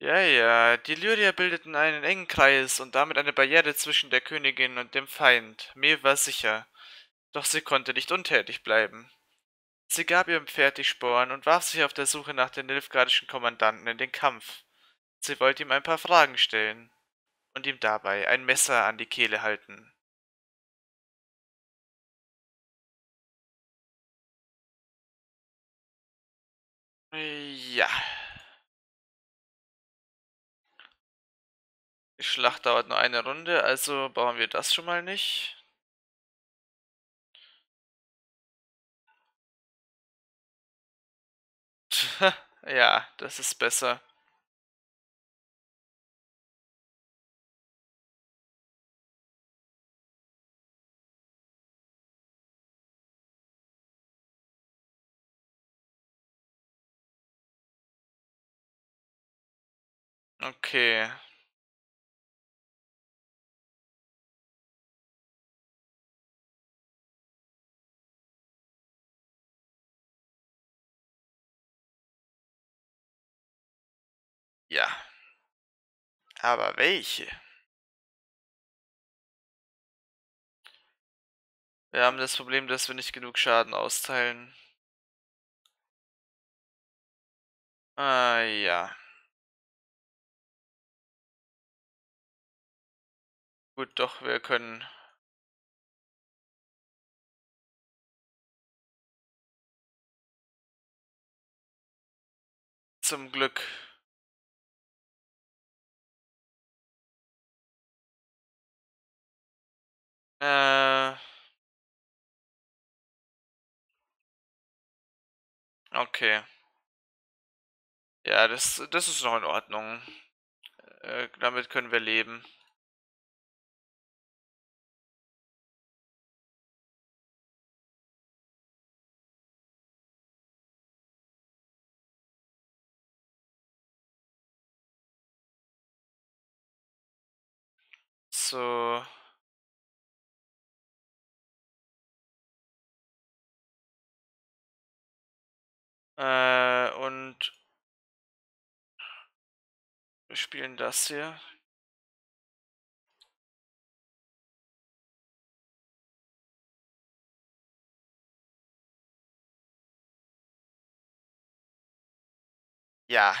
Ja, ja, die Lyrier bildeten einen engen Kreis und damit eine Barriere zwischen der Königin und dem Feind. Mir war sicher. Doch sie konnte nicht untätig bleiben. Sie gab ihrem Pferd die Sporen und warf sich auf der Suche nach dem nilfgaardischen Kommandanten in den Kampf. Sie wollte ihm ein paar Fragen stellen und ihm dabei ein Messer an die Kehle halten. Ja. Die Schlacht dauert nur eine Runde, also bauen wir das schon mal nicht. ja, das ist besser. Okay. Ja. Aber welche? Wir haben das Problem, dass wir nicht genug Schaden austeilen. Ah, ja. Gut, doch, wir können zum Glück Äh. Okay. Ja, das das ist noch in Ordnung. Äh, damit können wir leben. So. Äh, und wir spielen das hier. Ja.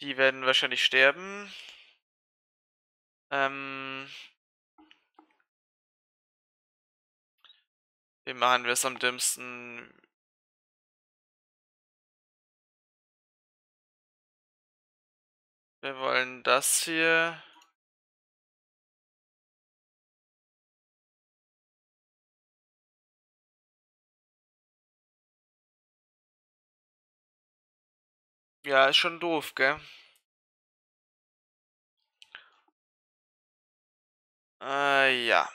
Die werden wahrscheinlich sterben. Ähm. Wie machen wir es am dümmsten? Wir wollen das hier. Ja, ist schon doof, gell? Äh, ja.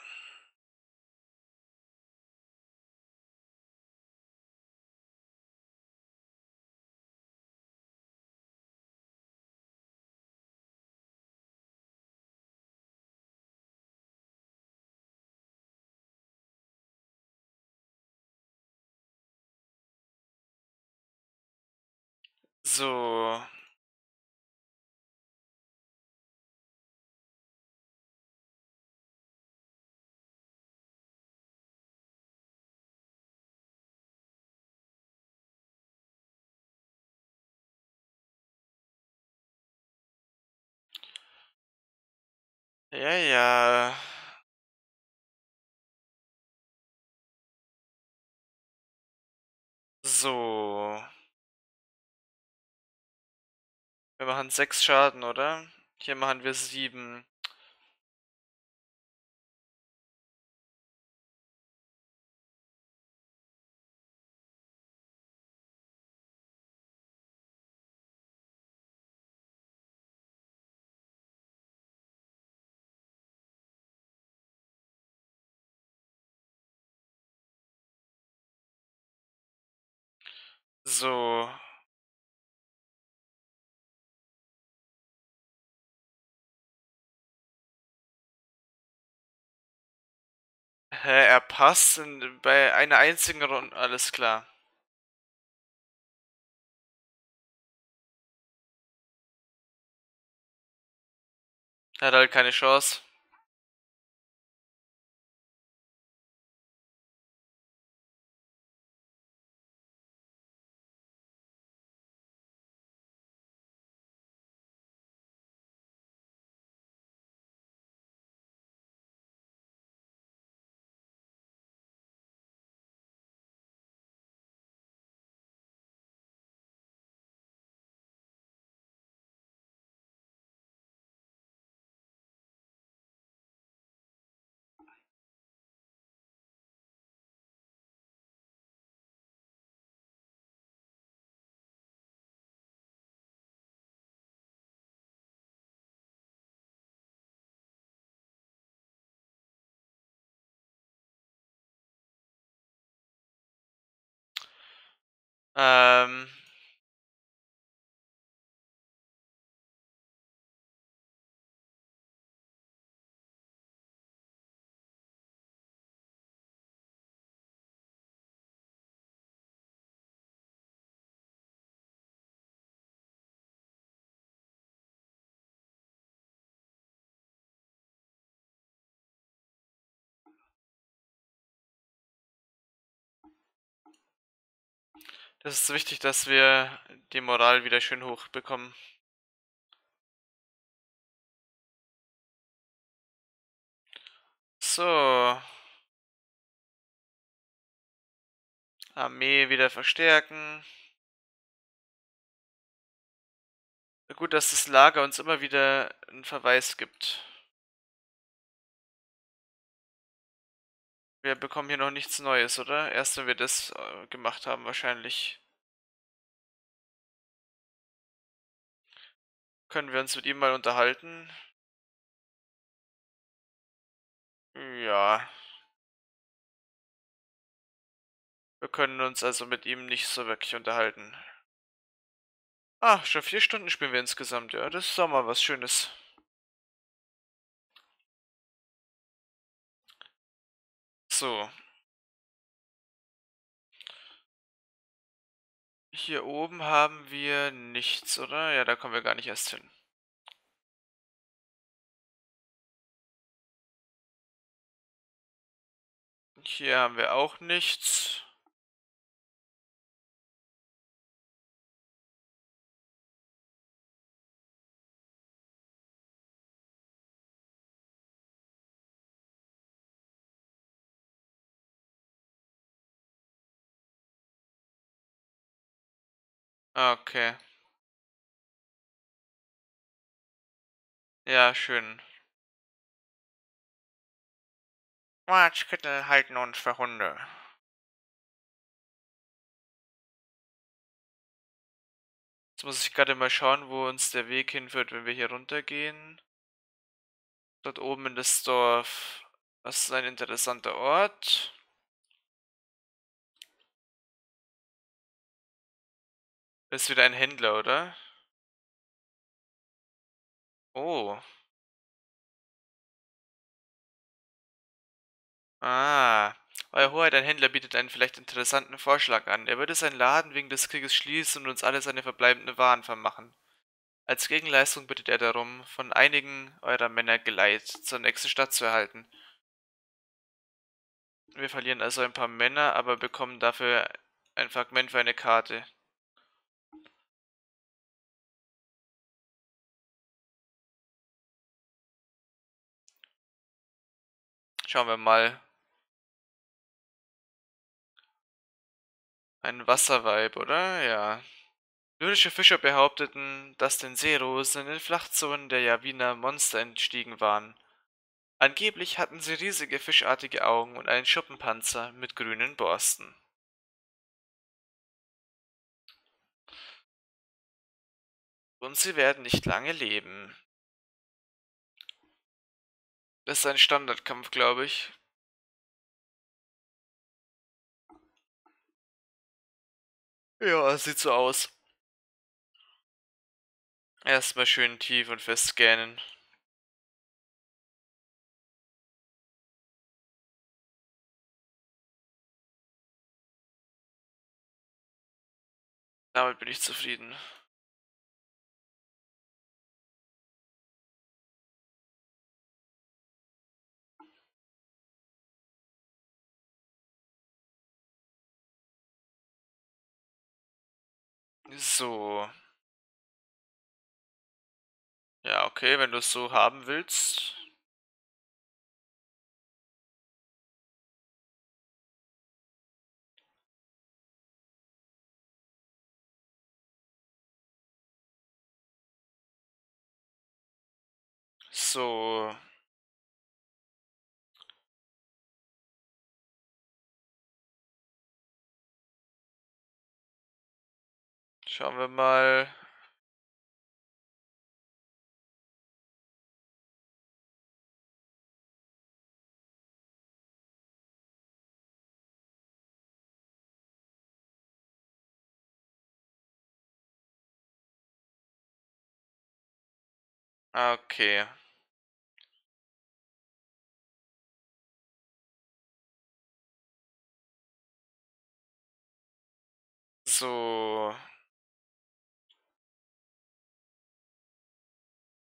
So. Ja, ja. So. Wir machen 6 Schaden, oder? Hier machen wir 7. So. Hä, er passt in, bei einer einzigen Runde, alles klar. Er hat halt keine Chance. Ähm. Das ist wichtig, dass wir die Moral wieder schön hoch bekommen. So. Armee wieder verstärken. Gut, dass das Lager uns immer wieder einen Verweis gibt. Wir bekommen hier noch nichts Neues, oder? Erst wenn wir das äh, gemacht haben, wahrscheinlich. Können wir uns mit ihm mal unterhalten? Ja. Wir können uns also mit ihm nicht so wirklich unterhalten. Ah, schon vier Stunden spielen wir insgesamt. Ja, das ist auch mal was Schönes. So. Hier oben haben wir nichts, oder? Ja, da kommen wir gar nicht erst hin. Hier haben wir auch nichts. Okay. Ja, schön. Schwarzkittel halten uns für Hunde. Jetzt muss ich gerade mal schauen, wo uns der Weg hinführt, wenn wir hier runtergehen. Dort oben in das Dorf. Das ist ein interessanter Ort. Ist wieder ein Händler, oder? Oh. Ah. Euer Hoheit, ein Händler bietet einen vielleicht interessanten Vorschlag an. Er würde seinen Laden wegen des Krieges schließen und uns alle seine verbleibenden Waren vermachen. Als Gegenleistung bittet er darum, von einigen eurer Männer Geleit zur nächsten Stadt zu erhalten. Wir verlieren also ein paar Männer, aber bekommen dafür ein Fragment für eine Karte. Schauen wir mal. Ein Wasserweib, oder? Ja. Lyrische Fischer behaupteten, dass den Seerosen in den Flachzonen der Javiner Monster entstiegen waren. Angeblich hatten sie riesige fischartige Augen und einen Schuppenpanzer mit grünen Borsten. Und sie werden nicht lange leben. Das ist ein Standardkampf, glaube ich. Ja, sieht so aus. Erstmal schön tief und fest scannen. Damit bin ich zufrieden. So. Ja, okay, wenn du es so haben willst. So. Schauen wir mal. Ah, okay. So.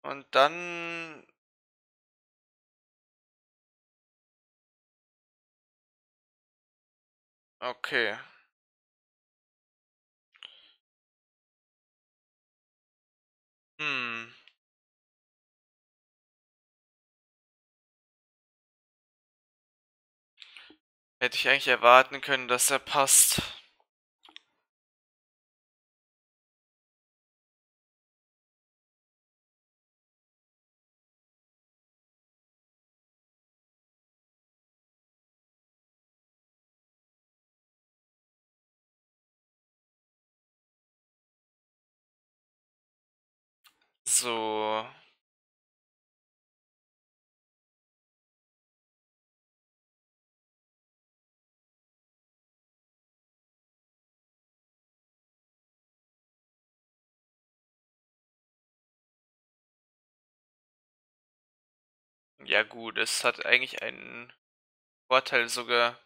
Und dann Okay. Hm. Hätte ich eigentlich erwarten können, dass er passt. So. Ja gut, es hat eigentlich einen Vorteil sogar.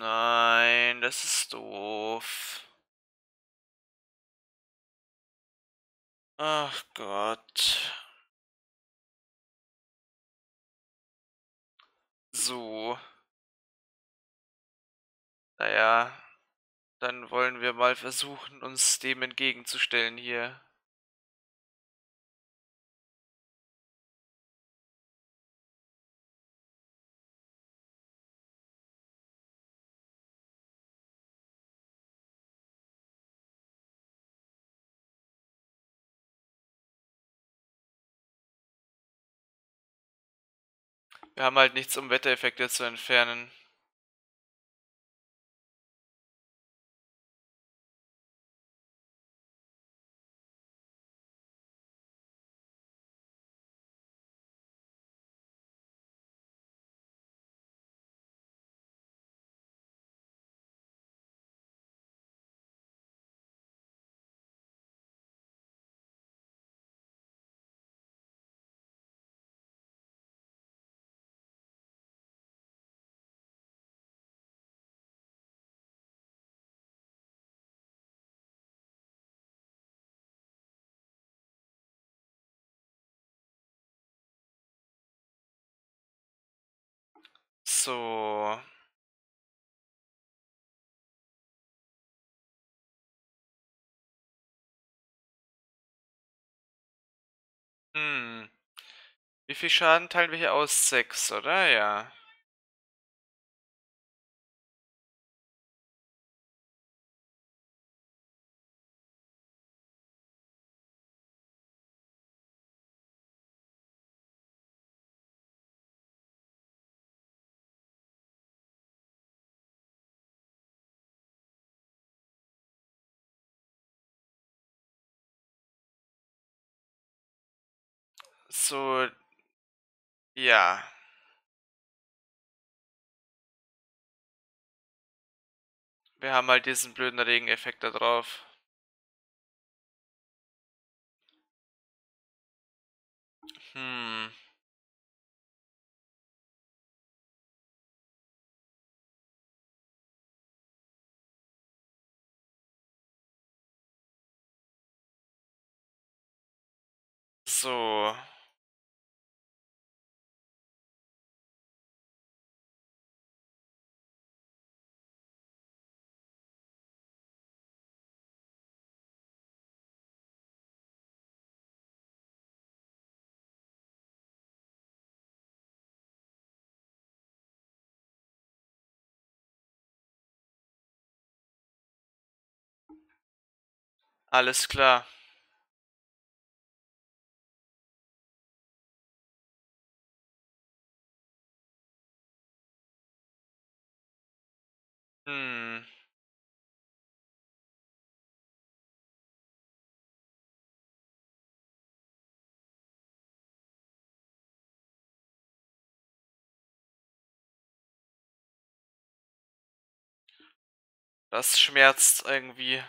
Nein, das ist doof. Ach Gott. So. Naja, dann wollen wir mal versuchen, uns dem entgegenzustellen hier. Wir haben halt nichts, um Wettereffekte zu entfernen. So. Hm. Wie viel Schaden teilen wir hier aus? Sechs, oder? Ja. so, ja. Wir haben halt diesen blöden Regeneffekt da drauf. Hm. So. Alles klar. Hm. Das schmerzt irgendwie.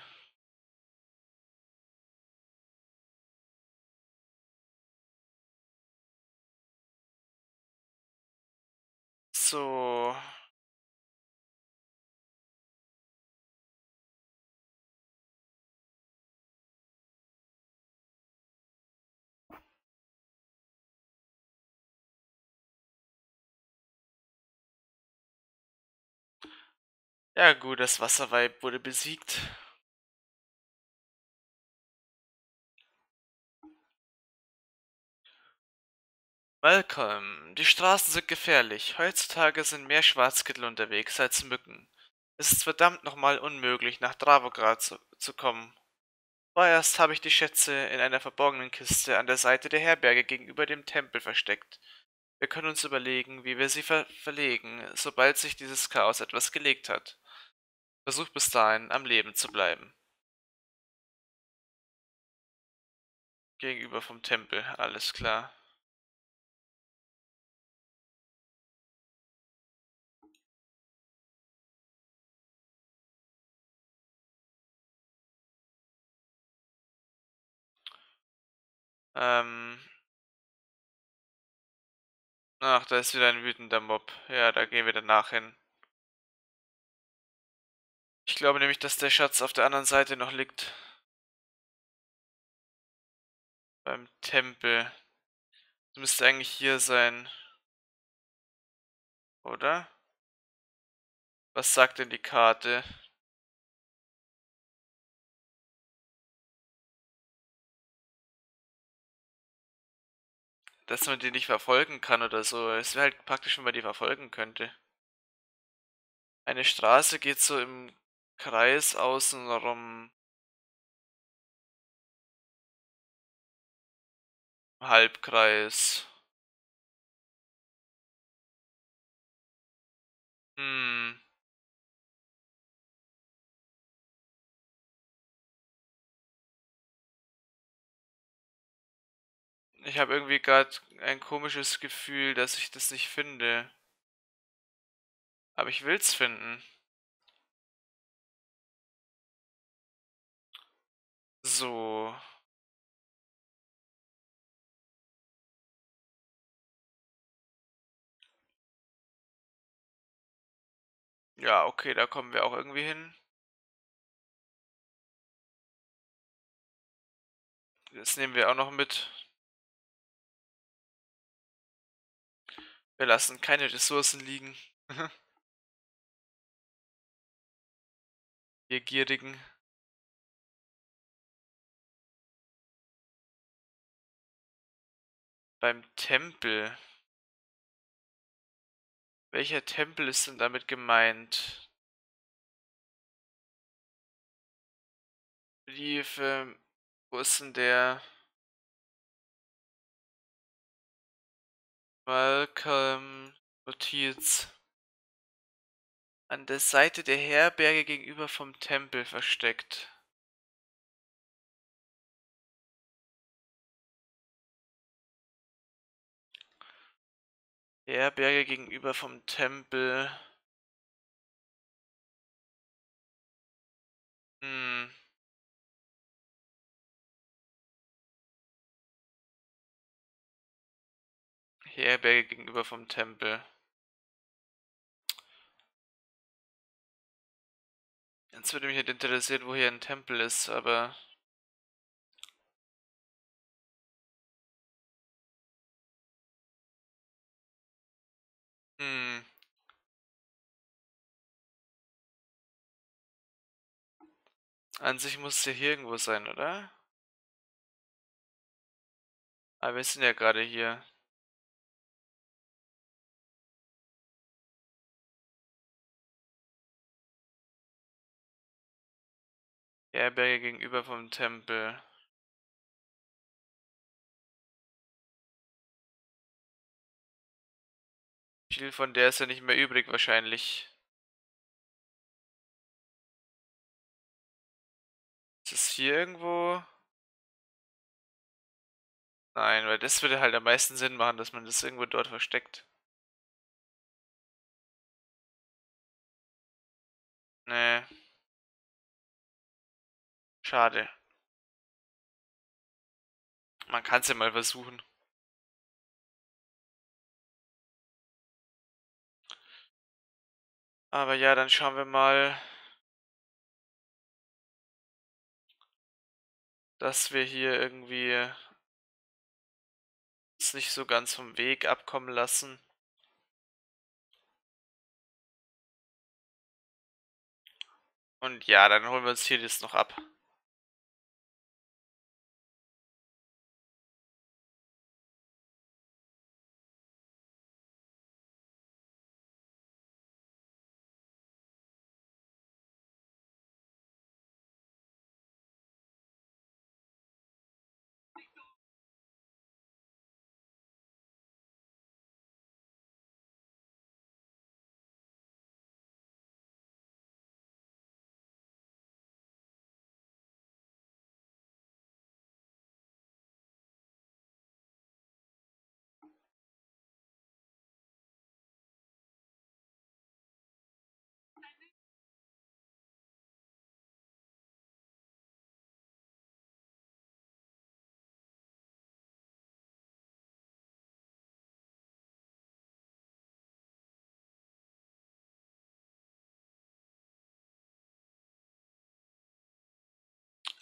So. Ja gut, das Wasserweib wurde besiegt. Malcolm, die Straßen sind gefährlich. Heutzutage sind mehr Schwarzkittel unterwegs als Mücken. Es ist verdammt nochmal unmöglich, nach Dravograd zu, zu kommen. Vorerst habe ich die Schätze in einer verborgenen Kiste an der Seite der Herberge gegenüber dem Tempel versteckt. Wir können uns überlegen, wie wir sie ver verlegen, sobald sich dieses Chaos etwas gelegt hat. Versuch bis dahin, am Leben zu bleiben. Gegenüber vom Tempel, alles klar. Ähm. Ach, da ist wieder ein wütender Mob. Ja, da gehen wir danach hin. Ich glaube nämlich, dass der Schatz auf der anderen Seite noch liegt. Beim Tempel. Das müsste eigentlich hier sein. Oder? Was sagt denn die Karte? Dass man die nicht verfolgen kann oder so. Es wäre halt praktisch, wenn man die verfolgen könnte. Eine Straße geht so im Kreis außenrum. Halbkreis. Hm. Ich habe irgendwie gerade ein komisches Gefühl, dass ich das nicht finde. Aber ich will's finden. So. Ja, okay, da kommen wir auch irgendwie hin. Das nehmen wir auch noch mit. Wir lassen keine Ressourcen liegen. Wir Gierigen. Beim Tempel. Welcher Tempel ist denn damit gemeint? Briefe. Wo ist denn der? Malcolm. Notiz. An der Seite der Herberge gegenüber vom Tempel versteckt. Herberge gegenüber vom Tempel. Hm. Herberge gegenüber vom Tempel. Jetzt würde mich halt nicht interessiert, wo hier ein Tempel ist, aber... Hm. An sich muss es ja hier irgendwo sein, oder? Aber wir sind ja gerade hier. Herberge gegenüber vom Tempel. Viel von der ist ja nicht mehr übrig wahrscheinlich. Ist es hier irgendwo? Nein, weil das würde halt am meisten Sinn machen, dass man das irgendwo dort versteckt. Nee. Schade. Man kann es ja mal versuchen. Aber ja, dann schauen wir mal, dass wir hier irgendwie es nicht so ganz vom Weg abkommen lassen. Und ja, dann holen wir uns hier das noch ab.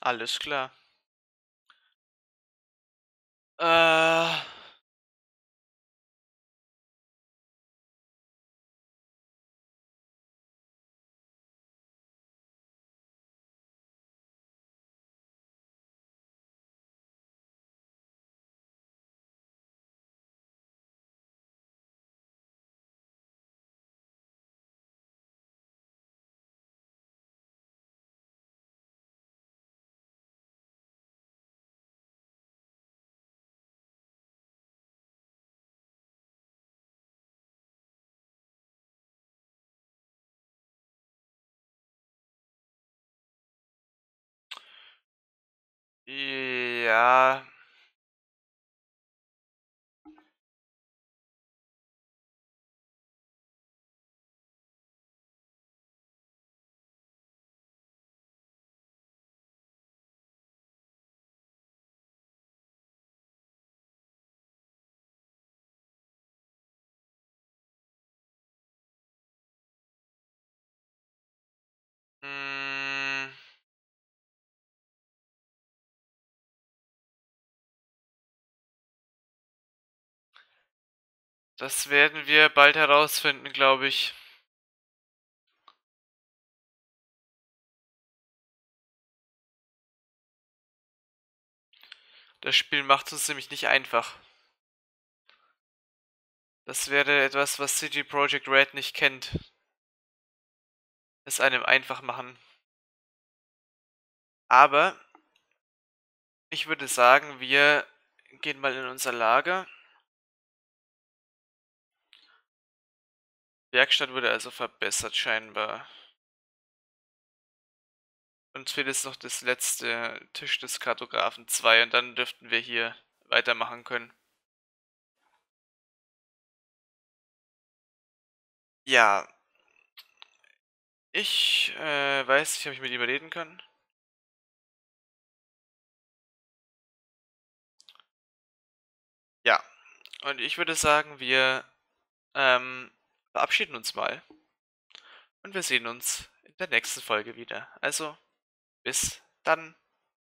Alles klar. Äh. Ja. Das werden wir bald herausfinden, glaube ich. Das Spiel macht es nämlich nicht einfach. Das wäre etwas, was CD Projekt Red nicht kennt. Es einem einfach machen. Aber ich würde sagen, wir gehen mal in unser Lager. Werkstatt wurde also verbessert scheinbar. Uns fehlt jetzt noch das letzte Tisch des Kartografen 2 und dann dürften wir hier weitermachen können. Ja. Ich äh, weiß nicht, ob ich mit ihm reden kann. Ja. Und ich würde sagen, wir ähm, verabschieden uns mal. Und wir sehen uns in der nächsten Folge wieder. Also, bis dann.